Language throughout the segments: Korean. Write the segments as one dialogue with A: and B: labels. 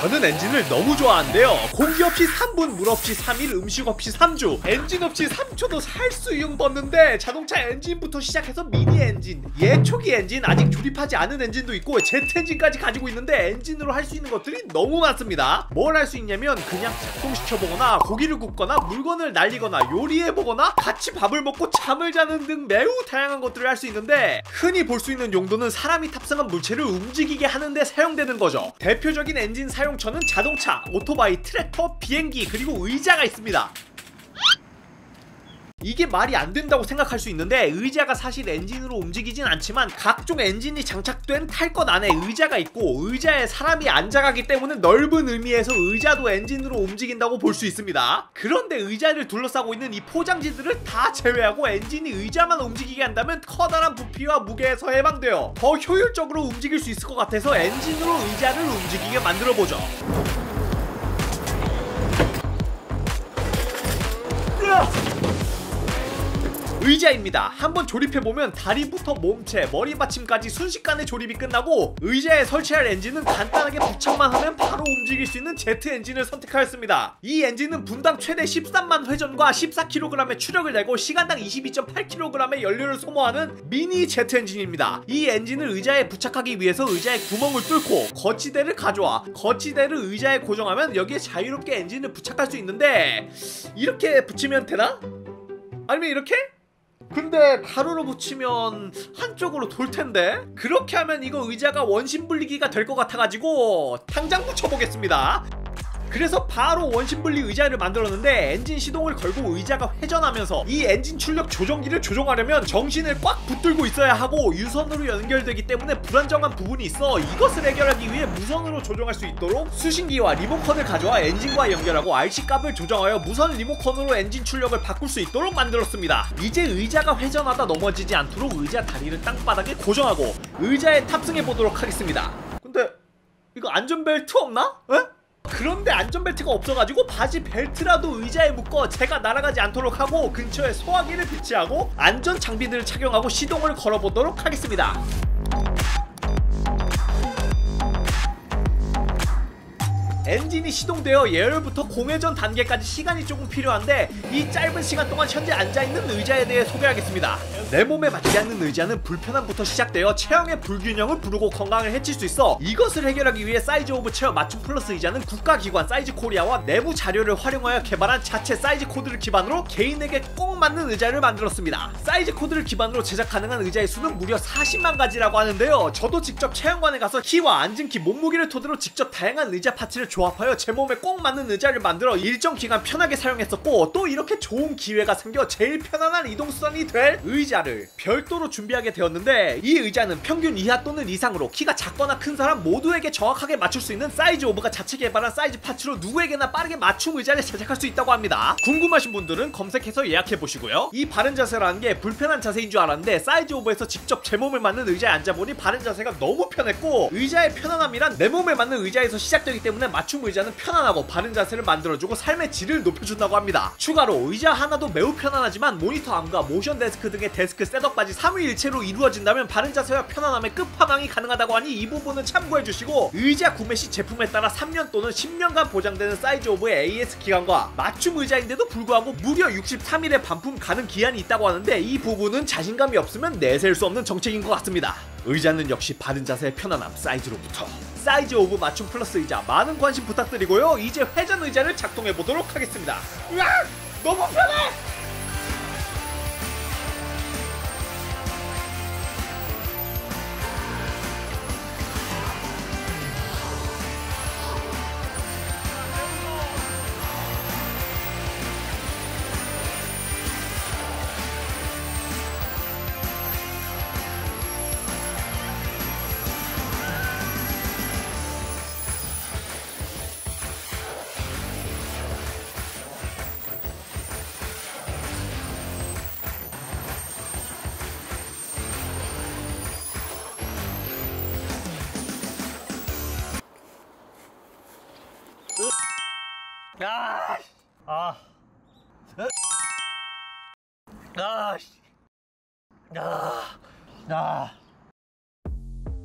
A: 저는 엔진을 너무 좋아하는데요. 공기 없이 3분, 물 없이 3일, 음식 없이 3주, 엔진 없이 3초도 살 수 있는데 자동차 엔진부터 시작해서 미니 엔진, 예 초기 엔진, 아직 조립하지 않은 엔진도 있고 제트 엔진까지 가지고 있는데 엔진으로 할 수 있는 것들이 너무 많습니다. 뭘 할 수 있냐면 그냥 작동시켜 보거나 고기를 굽거나 물건을 날리거나 요리해 보거나 같이 밥을 먹고 잠을 자는 등 매우 다양한 것들을 할 수 있는데 흔히 볼 수 있는 용도는 사람이 탑승한 물체를 움직이게 하는데 사용되는 거죠. 대표적인 엔진 사용처는 자동차, 오토바이, 트랙터, 비행기 그리고 의자가 있습니다. 이게 말이 안 된다고 생각할 수 있는데 의자가 사실 엔진으로 움직이진 않지만 각종 엔진이 장착된 탈것 안에 의자가 있고 의자에 사람이 앉아가기 때문에 넓은 의미에서 의자도 엔진으로 움직인다고 볼 수 있습니다. 그런데 의자를 둘러싸고 있는 이 포장지들을 다 제외하고 엔진이 의자만 움직이게 한다면 커다란 부피와 무게에서 해방되어 더 효율적으로 움직일 수 있을 것 같아서 엔진으로 의자를 움직이게 만들어보죠. 의자입니다. 한번 조립해보면 다리부터 몸체, 머리 받침까지 순식간에 조립이 끝나고 의자에 설치할 엔진은 간단하게 부착만 하면 바로 움직일 수 있는 제트 엔진을 선택하였습니다. 이 엔진은 분당 최대 13만 회전과 14kg의 추력을 내고 시간당 22.8kg의 연료를 소모하는 미니 제트 엔진입니다. 이 엔진을 의자에 부착하기 위해서 의자에 구멍을 뚫고 거치대를 가져와 거치대를 의자에 고정하면 여기에 자유롭게 엔진을 부착할 수 있는데 이렇게 붙이면 되나? 아니면 이렇게? 근데 가로로 붙이면 한쪽으로 돌 텐데? 그렇게 하면 이거 의자가 원심 분리기가 될 것 같아가지고 당장 붙여보겠습니다 그래서 바로 원심분리 의자를 만들었는데 엔진 시동을 걸고 의자가 회전하면서 이 엔진 출력 조정기를 조종하려면 정신을 꽉 붙들고 있어야 하고 유선으로 연결되기 때문에 불안정한 부분이 있어 이것을 해결하기 위해 무선으로 조정할 수 있도록 수신기와 리모컨을 가져와 엔진과 연결하고 RC 값을 조정하여 무선 리모컨으로 엔진 출력을 바꿀 수 있도록 만들었습니다 이제 의자가 회전하다 넘어지지 않도록 의자 다리를 땅바닥에 고정하고 의자에 탑승해 보도록 하겠습니다 근데 이거 안전벨트 없나? 에? 그런데 안전벨트가 없어가지고 바지 벨트라도 의자에 묶어 제가 날아가지 않도록 하고 근처에 소화기를 비치하고 안전 장비들을 착용하고 시동을 걸어보도록 하겠습니다. 엔진이 시동되어 예열부터 공회전 단계까지 시간이 조금 필요한데 이 짧은 시간 동안 현재 앉아있는 의자에 대해 소개하겠습니다. 내 몸에 맞지 않는 의자는 불편함부터 시작되어 체형의 불균형을 부르고 건강을 해칠 수 있어 이것을 해결하기 위해 사이즈 오브 체어 맞춤 플러스 의자는 국가기관 사이즈 코리아와 내부 자료를 활용하여 개발한 자체 사이즈 코드를 기반으로 개인에게 꼭 맞는 의자를 만들었습니다. 사이즈 코드를 기반으로 제작 가능한 의자의 수는 무려 40만 가지라고 하는데요. 저도 직접 체험관에 가서 키와 앉은 키, 몸무게를 토대로 직접 다양한 의자 parts를 조합하여 제 몸에 꼭 맞는 의자를 만들어 일정 기간 편하게 사용했었고 또 이렇게 좋은 기회가 생겨 제일 편안한 이동수단이 될 의자를 별도로 준비하게 되었는데 이 의자는 평균 이하 또는 이상으로 키가 작거나 큰 사람 모두에게 정확하게 맞출 수 있는 사이즈 오브가 자체 개발한 사이즈 parts로 누구에게나 빠르게 맞춤 의자를 제작할 수 있다고 합니다. 궁금하신 분들은 검색해서 예약해 보시고요. 이 바른 자세라는 게 불편한 자세인 줄 알았는데 사이즈 오브에서 직접 제 몸에 맞는 의자에 앉아보니 바른 자세가 너무 편했고 의자의 편안함이란 내 몸에 맞는 의자에서 시작되기 때문에 맞춤 의자는 편안하고 바른 자세를 만들어주고 삶의 질을 높여준다고 합니다. 추가로 의자 하나도 매우 편안하지만 모니터 arm과 모션 데스크 등의 데스크 setup까지 3위일체로 이루어진다면 바른 자세와 편안함의 끝판왕이 가능하다고 하니 이 부분은 참고해주시고 의자 구매 시 제품에 따라 3년 또는 10년간 보장되는 사이즈 오브의 AS 기간과 맞춤 의자인데도 불구하고 무려 63일의 반품 가능 기한이 있다고 하는데 이 부분은 자신감이 없으면 내세울 수 없는 정책인 것 같습니다. 의자는 역시 바른 자세의 편안함 사이즈로부터 사이즈 오브 맞춤 플러스 의자 많은 관심 부탁드리고요. 이제 회전 의자를 작동해 보도록 하겠습니다. 으악! 너무 편해! 아, 아, 아, 아, 아.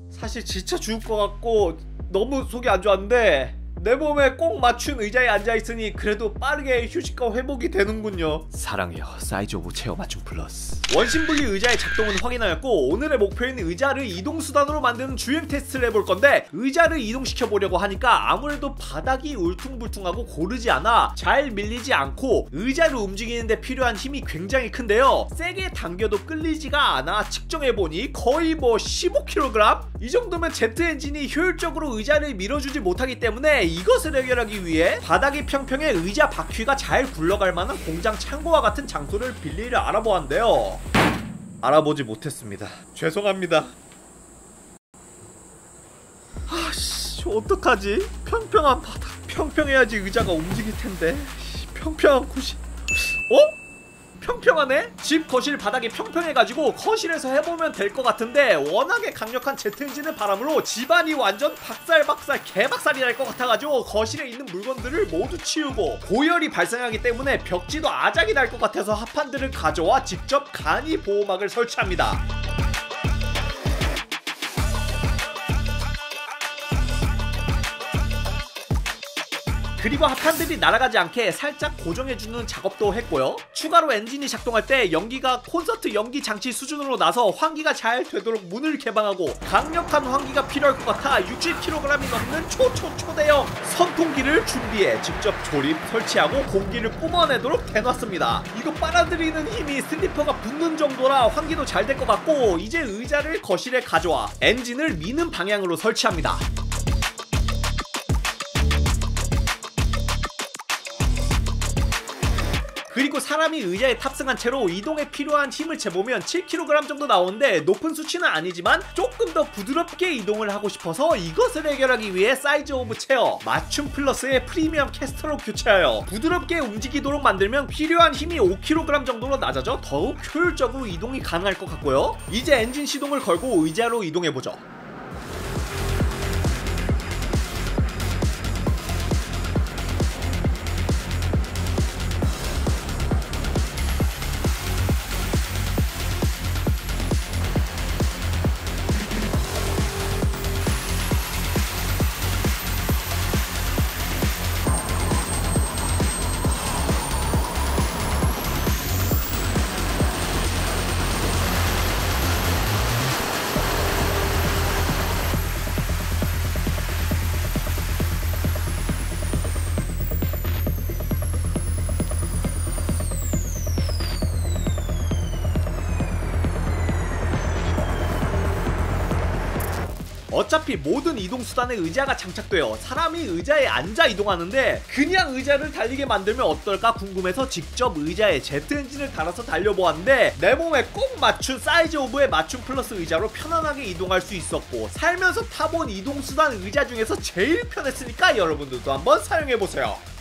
A: 사실 진짜 죽을 것 같고 너무 속이 안 좋았는데 내 몸에 꼭 맞춘 의자에 앉아있으니 그래도 빠르게 휴식과 회복이 되는군요. 사랑해요. 사이즈 오브 체어 맞춤 플러스. 원심분리 의자의 작동은 확인하였고 오늘의 목표인 의자를 이동수단으로 만드는 주행 테스트를 해볼 건데 의자를 이동시켜 보려고 하니까 아무래도 바닥이 울퉁불퉁하고 고르지 않아 잘 밀리지 않고 의자를 움직이는데 필요한 힘이 굉장히 큰데요. 세게 당겨도 끌리지가 않아 측정해보니 거의 뭐 15kg? 이 정도면 제트 엔진이 효율적으로 의자를 밀어주지 못하기 때문에 이것을 해결하기 위해 바닥이 평평해 의자 바퀴가 잘 굴러갈 만한 공장 창고와 같은 장소를 빌리를 알아보았는데요. 알아보지 못했습니다. 죄송합니다. 아씨 어떡하지? 평평한 바닥. 평평해야지 의자가 움직일 텐데. 씨, 평평한 곳이. 어? 평평하네? 집 거실 바닥이 평평해가지고 거실에서 해보면 될 것 같은데 워낙에 강력한 제트엔진의 바람으로 집안이 완전 박살박살 개박살이 날 것 같아가지고 거실에 있는 물건들을 모두 치우고 고열이 발생하기 때문에 벽지도 아작이 날 것 같아서 합판들을 가져와 직접 간이 보호막을 설치합니다 그리고 합판들이 날아가지 않게 살짝 고정해주는 작업도 했고요. 추가로 엔진이 작동할 때 연기가 콘서트 연기 장치 수준으로 나서 환기가 잘 되도록 문을 개방하고 강력한 환기가 필요할 것 같아 60kg이 넘는 초초초대형 선풍기를 준비해 직접 조립, 설치하고 공기를 뿜어내도록 해놨습니다. 이거 빨아들이는 힘이 슬리퍼가 붙는 정도라 환기도 잘 될 것 같고 이제 의자를 거실에 가져와 엔진을 미는 방향으로 설치합니다. 그리고 사람이 의자에 탑승한 채로 이동에 필요한 힘을 재보면 7kg 정도 나오는데 높은 수치는 아니지만 조금 더 부드럽게 이동을 하고 싶어서 이것을 해결하기 위해 사이즈 오브 체어 맞춤 플러스의 프리미엄 캐스터로 교체하여 부드럽게 움직이도록 만들면 필요한 힘이 5kg 정도로 낮아져 더욱 효율적으로 이동이 가능할 것 같고요. 이제 엔진 시동을 걸고 의자로 이동해보죠 어차피 모든 이동수단에 의자가 장착되어 사람이 의자에 앉아 이동하는데 그냥 의자를 달리게 만들면 어떨까 궁금해서 직접 의자에 제트 엔진을 달아서 달려보았는데 내 몸에 꼭 맞춘 사이즈 오브의 맞춤 플러스 의자로 편안하게 이동할 수 있었고 살면서 타본 이동수단 의자 중에서 제일 편했으니까 여러분들도 한번 사용해보세요